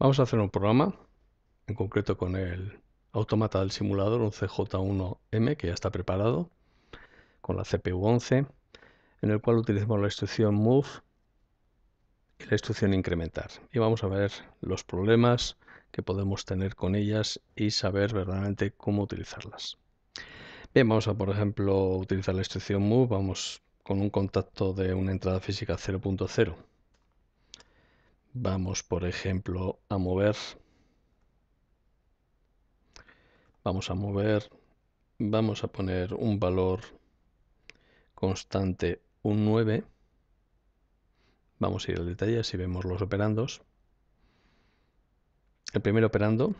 Vamos a hacer un programa, en concreto con el automata del simulador, un CJ1M que ya está preparado, con la CPU 11, en el cual utilizamos la instrucción move y la instrucción incrementar. Y vamos a ver los problemas que podemos tener con ellas y saber verdaderamente cómo utilizarlas. Bien, vamos a, por ejemplo, utilizar la instrucción move, vamos con un contacto de una entrada física 0.0 Vamos, por ejemplo, a mover. Vamos a mover. Vamos a poner un valor constante, un 9. Vamos a ir al detalle, si vemos los operandos. El primer operando.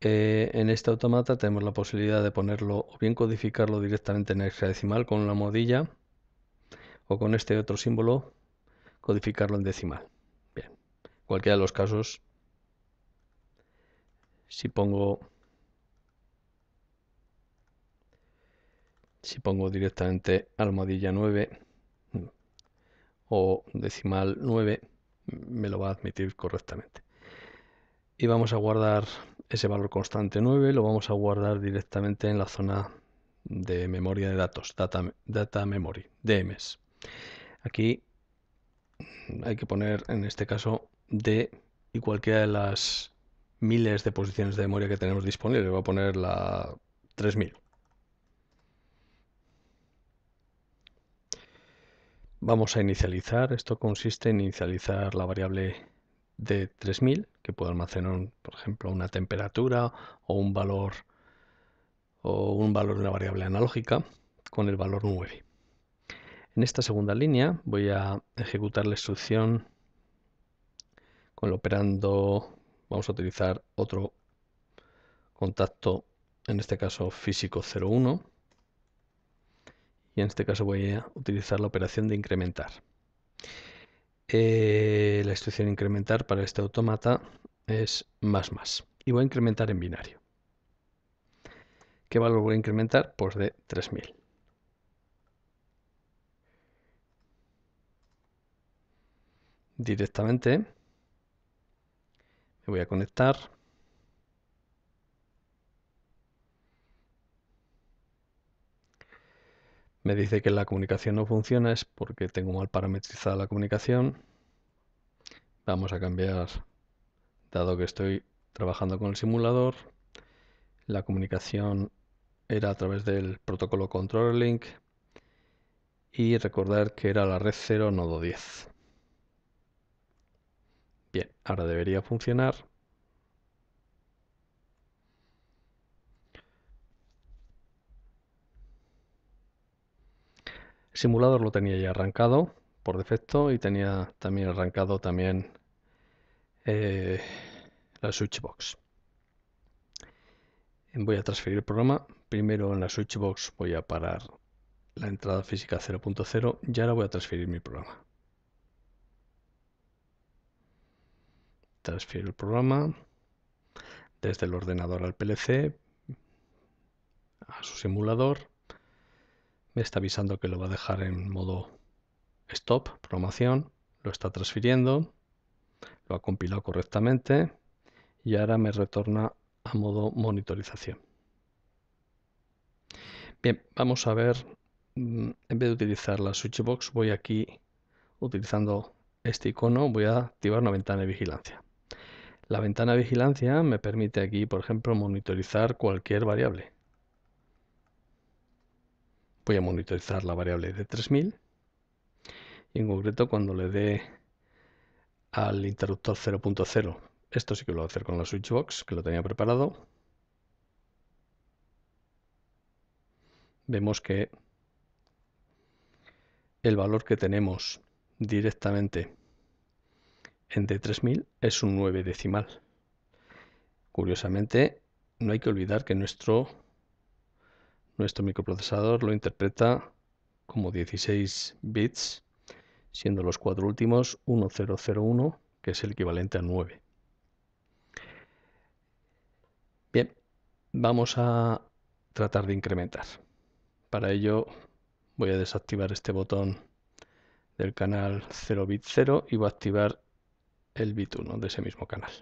Eh, en este automata tenemos la posibilidad de ponerlo o bien codificarlo directamente en hexadecimal con la modilla o con este otro símbolo codificarlo en decimal. Bien, cualquiera de los casos, si pongo si pongo directamente almohadilla 9 o decimal 9 me lo va a admitir correctamente. Y vamos a guardar ese valor constante 9 lo vamos a guardar directamente en la zona de memoria de datos data, data memory DMS aquí hay que poner en este caso D y cualquiera de las miles de posiciones de memoria que tenemos disponibles. Voy a poner la 3000. Vamos a inicializar. Esto consiste en inicializar la variable de 3000 que puede almacenar, por ejemplo, una temperatura o un valor o un valor de una variable analógica con el valor 9. En esta segunda línea voy a ejecutar la instrucción con el operando, vamos a utilizar otro contacto, en este caso físico 01, y en este caso voy a utilizar la operación de incrementar. Eh, la instrucción incrementar para este automata es más más y voy a incrementar en binario. ¿Qué valor voy a incrementar? Pues de 3000. Directamente. Me voy a conectar. Me dice que la comunicación no funciona, es porque tengo mal parametrizada la comunicación. Vamos a cambiar, dado que estoy trabajando con el simulador. La comunicación era a través del protocolo controller link y recordar que era la red 0 nodo 10. Bien, ahora debería funcionar. El simulador lo tenía ya arrancado por defecto y tenía también arrancado también eh, la switchbox. Voy a transferir el programa. Primero en la switchbox voy a parar la entrada física 0.0 y ahora voy a transferir mi programa. Transfiero el programa desde el ordenador al PLC a su simulador. Me está avisando que lo va a dejar en modo stop, programación. Lo está transfiriendo. Lo ha compilado correctamente. Y ahora me retorna a modo monitorización. Bien, vamos a ver. Mm, en vez de utilizar la switchbox, voy aquí utilizando este icono. Voy a activar una ventana de vigilancia. La ventana vigilancia me permite aquí, por ejemplo, monitorizar cualquier variable. Voy a monitorizar la variable de 3000 y en concreto cuando le dé al interruptor 0.0, esto sí que lo voy a hacer con la switchbox que lo tenía preparado. Vemos que el valor que tenemos directamente en D3000 es un 9 decimal. Curiosamente, no hay que olvidar que nuestro, nuestro microprocesador lo interpreta como 16 bits, siendo los cuatro últimos 1001, que es el equivalente a 9. Bien, vamos a tratar de incrementar. Para ello voy a desactivar este botón del canal 0 bit 0 y voy a activar el bit 1 de ese mismo canal.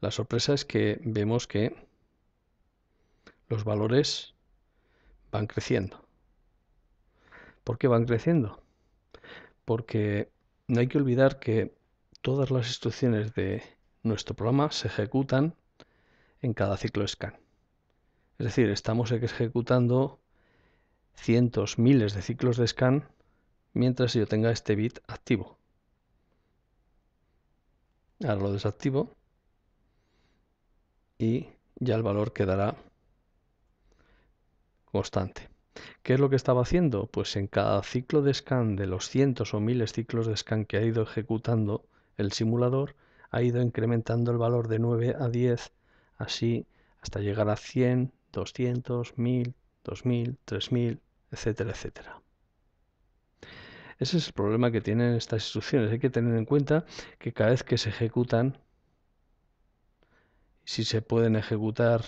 La sorpresa es que vemos que los valores van creciendo. ¿Por qué van creciendo? Porque no hay que olvidar que todas las instrucciones de nuestro programa se ejecutan en cada ciclo scan. Es decir, estamos ejecutando cientos, miles de ciclos de scan mientras yo tenga este bit activo. Ahora lo desactivo y ya el valor quedará constante. ¿Qué es lo que estaba haciendo? Pues en cada ciclo de scan de los cientos o miles ciclos de scan que ha ido ejecutando el simulador, ha ido incrementando el valor de 9 a 10, así hasta llegar a 100, 200, 1000, 2000, 3000, etcétera, etcétera. Ese es el problema que tienen estas instrucciones. Hay que tener en cuenta que cada vez que se ejecutan si se pueden ejecutar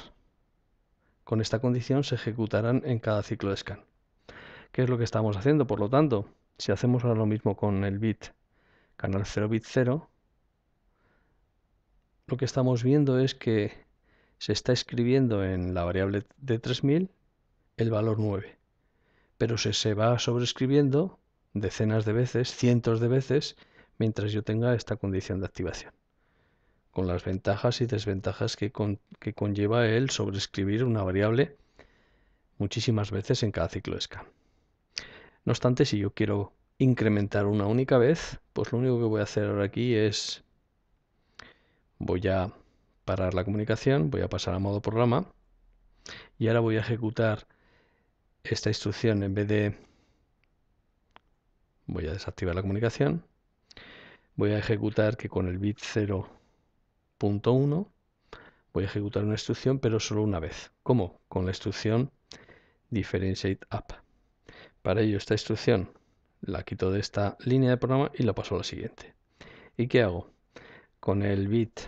con esta condición, se ejecutarán en cada ciclo de scan. ¿Qué es lo que estamos haciendo? Por lo tanto, si hacemos ahora lo mismo con el bit canal 0 bit 0, lo que estamos viendo es que se está escribiendo en la variable de 3000 el valor 9, pero se, se va sobreescribiendo decenas de veces, cientos de veces, mientras yo tenga esta condición de activación con las ventajas y desventajas que, conlleva el sobreescribir una variable muchísimas veces en cada ciclo de scan. No obstante, si yo quiero incrementar una única vez, pues lo único que voy a hacer ahora aquí es voy a parar la comunicación, voy a pasar a modo programa y ahora voy a ejecutar esta instrucción en vez de voy a desactivar la comunicación voy a ejecutar que con el bit 0 punto 1 voy a ejecutar una instrucción pero solo una vez. ¿Cómo? Con la instrucción differentiate up. Para ello esta instrucción la quito de esta línea de programa y la paso a la siguiente. ¿Y qué hago? Con el bit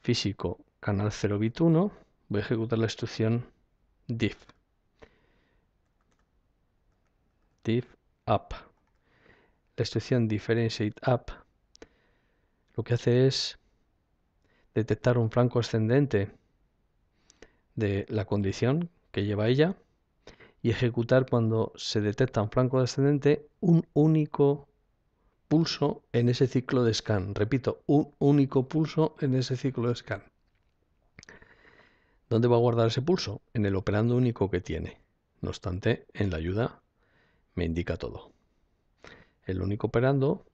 físico canal 0 bit 1 voy a ejecutar la instrucción diff. diff up. La instrucción differentiate up lo que hace es detectar un flanco ascendente de la condición que lleva ella y ejecutar cuando se detecta un flanco ascendente un único pulso en ese ciclo de scan. Repito, un único pulso en ese ciclo de scan. ¿Dónde va a guardar ese pulso? En el operando único que tiene. No obstante, en la ayuda me indica todo. El único operando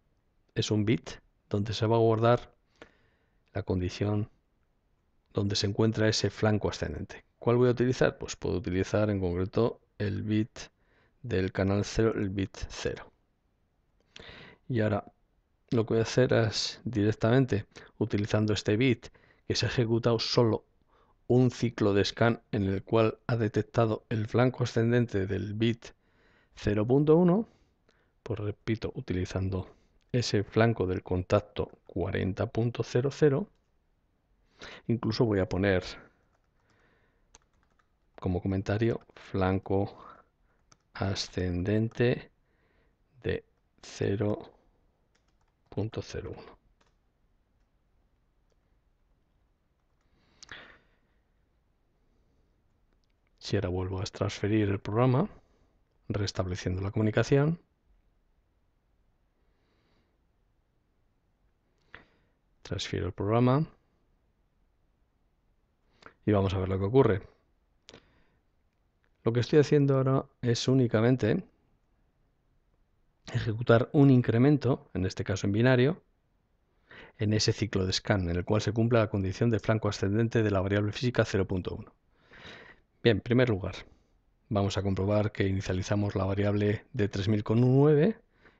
es un bit donde se va a guardar la condición donde se encuentra ese flanco ascendente. ¿Cuál voy a utilizar? Pues puedo utilizar en concreto el bit del canal 0, el bit 0. Y ahora lo que voy a hacer es directamente utilizando este bit que se ha ejecutado solo un ciclo de scan en el cual ha detectado el flanco ascendente del bit 0.1, pues repito, utilizando ese flanco del contacto 40.00 incluso voy a poner como comentario flanco ascendente de 0.01 si ahora vuelvo a transferir el programa restableciendo la comunicación transfiero el programa y vamos a ver lo que ocurre. Lo que estoy haciendo ahora es únicamente ejecutar un incremento, en este caso en binario, en ese ciclo de scan, en el cual se cumple la condición de flanco ascendente de la variable física 0.1. Bien, en primer lugar, vamos a comprobar que inicializamos la variable de 3009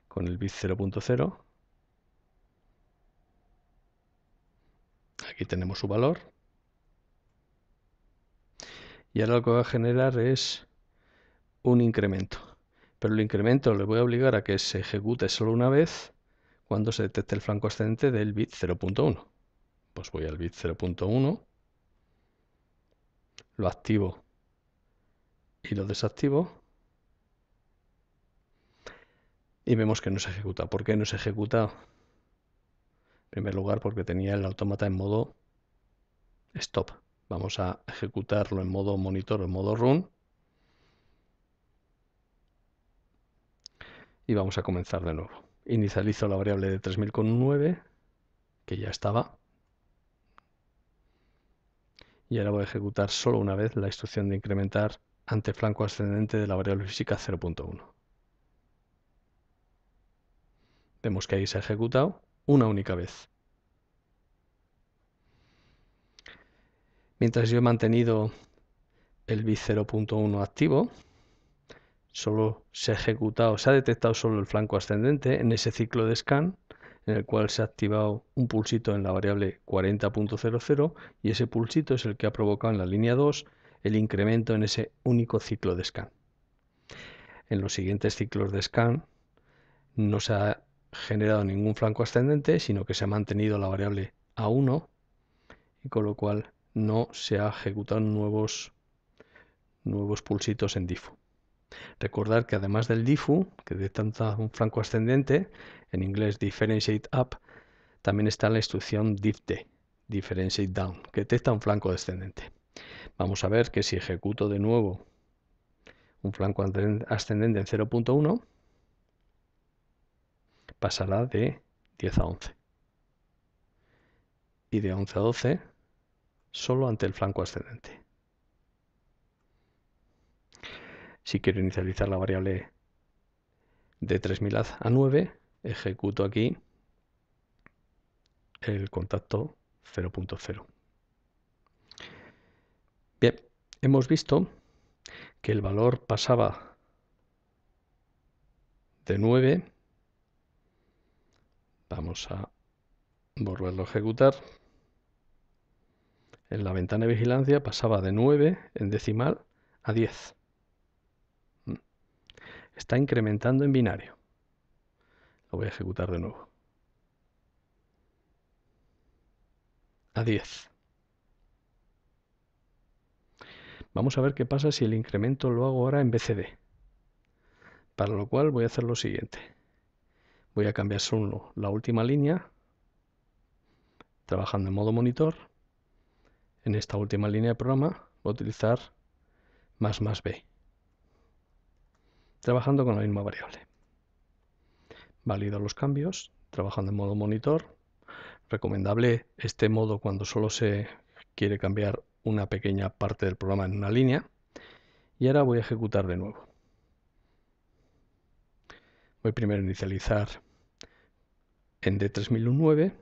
con el bit 0.0 Aquí tenemos su valor. Y ahora lo que va a generar es un incremento. Pero el incremento le voy a obligar a que se ejecute solo una vez cuando se detecte el flanco ascendente del bit 0.1. Pues voy al bit 0.1, lo activo y lo desactivo. y vemos que no se ejecuta. ¿Por qué no se ejecuta? Primer lugar, porque tenía el autómata en modo stop. Vamos a ejecutarlo en modo monitor o en modo run. Y vamos a comenzar de nuevo. Inicializo la variable de 3000 que ya estaba. Y ahora voy a ejecutar solo una vez la instrucción de incrementar ante flanco ascendente de la variable física 0.1. Vemos que ahí se ha ejecutado una única vez. Mientras yo he mantenido el bit 0.1 activo, solo se ha ejecutado, se ha detectado solo el flanco ascendente en ese ciclo de scan en el cual se ha activado un pulsito en la variable 40.00 y ese pulsito es el que ha provocado en la línea 2 el incremento en ese único ciclo de scan. En los siguientes ciclos de scan no se ha generado ningún flanco ascendente, sino que se ha mantenido la variable A1 y con lo cual no se ha ejecutado nuevos, nuevos pulsitos en diffu. Recordar que además del diffu, que detecta un flanco ascendente, en inglés differentiate up, también está la instrucción diffd, differentiate down, que detecta un flanco descendente. Vamos a ver que si ejecuto de nuevo un flanco ascendente en 0.1, pasará de 10 a 11. Y de 11 a 12 solo ante el flanco ascendente. Si quiero inicializar la variable de 3000 a 9, ejecuto aquí el contacto 0.0. Bien, hemos visto que el valor pasaba de 9 Vamos a volverlo a ejecutar. En la ventana de vigilancia pasaba de 9 en decimal a 10. Mm. Está incrementando en binario. Lo voy a ejecutar de nuevo. A 10. Vamos a ver qué pasa si el incremento lo hago ahora en BCD. Para lo cual voy a hacer lo siguiente voy a cambiar solo la última línea trabajando en modo monitor. En esta última línea de programa voy a utilizar más más b trabajando con la misma variable. Valido los cambios trabajando en modo monitor. Recomendable este modo cuando solo se quiere cambiar una pequeña parte del programa en una línea. Y ahora voy a ejecutar de nuevo Voy primero a inicializar en D3009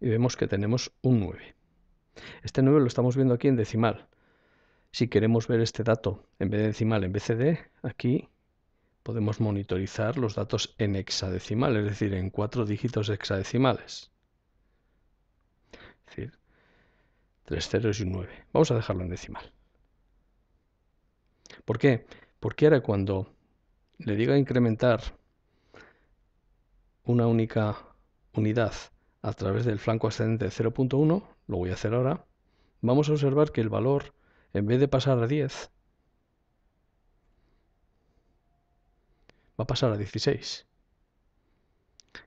y vemos que tenemos un 9. Este 9 lo estamos viendo aquí en decimal. Si queremos ver este dato en vez de decimal en BCD, aquí podemos monitorizar los datos en hexadecimal, es decir, en cuatro dígitos hexadecimales. Es decir, tres ceros y un 9. Vamos a dejarlo en decimal. ¿Por qué? Porque ahora cuando le diga incrementar una única unidad a través del flanco ascendente 0.1, lo voy a hacer ahora, vamos a observar que el valor, en vez de pasar a 10, va a pasar a 16.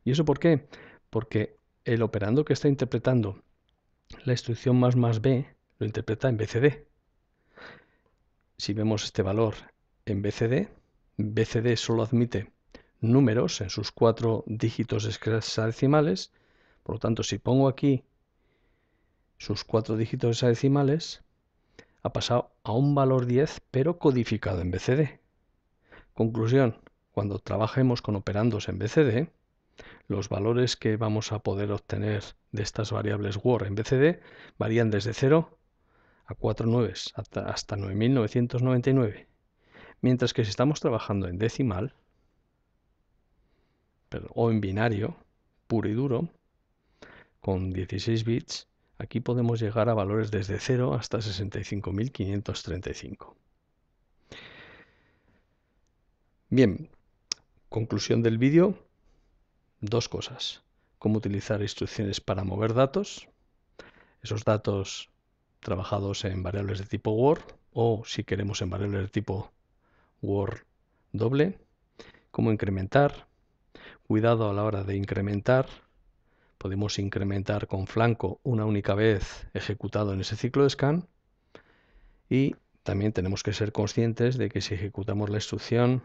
¿Y eso por qué? Porque el operando que está interpretando la instrucción más más b lo interpreta en BCD. Si vemos este valor en BCD. BCD solo admite números en sus cuatro dígitos hexadecimales. Por lo tanto, si pongo aquí sus cuatro dígitos hexadecimales, ha pasado a un valor 10, pero codificado en BCD. Conclusión, cuando trabajemos con operandos en BCD, los valores que vamos a poder obtener de estas variables WOR en BCD varían desde 0 a 4 9 hasta, hasta 9999. Mientras que si estamos trabajando en decimal o en binario puro y duro, con 16 bits, aquí podemos llegar a valores desde 0 hasta 65.535. Bien, conclusión del vídeo, dos cosas. Cómo utilizar instrucciones para mover datos, esos datos trabajados en variables de tipo Word o si queremos en variables de tipo Word doble, cómo incrementar, cuidado a la hora de incrementar, podemos incrementar con flanco una única vez ejecutado en ese ciclo de scan. Y también tenemos que ser conscientes de que si ejecutamos la instrucción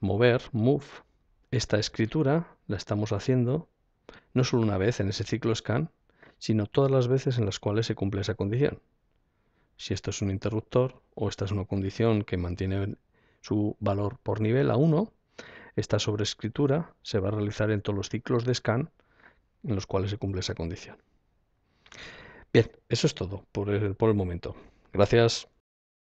mover, move, esta escritura la estamos haciendo no solo una vez en ese ciclo scan, sino todas las veces en las cuales se cumple esa condición. Si esto es un interruptor o esta es una condición que mantiene su valor por nivel a 1, esta sobreescritura se va a realizar en todos los ciclos de scan en los cuales se cumple esa condición. Bien, eso es todo por el, por el momento. Gracias.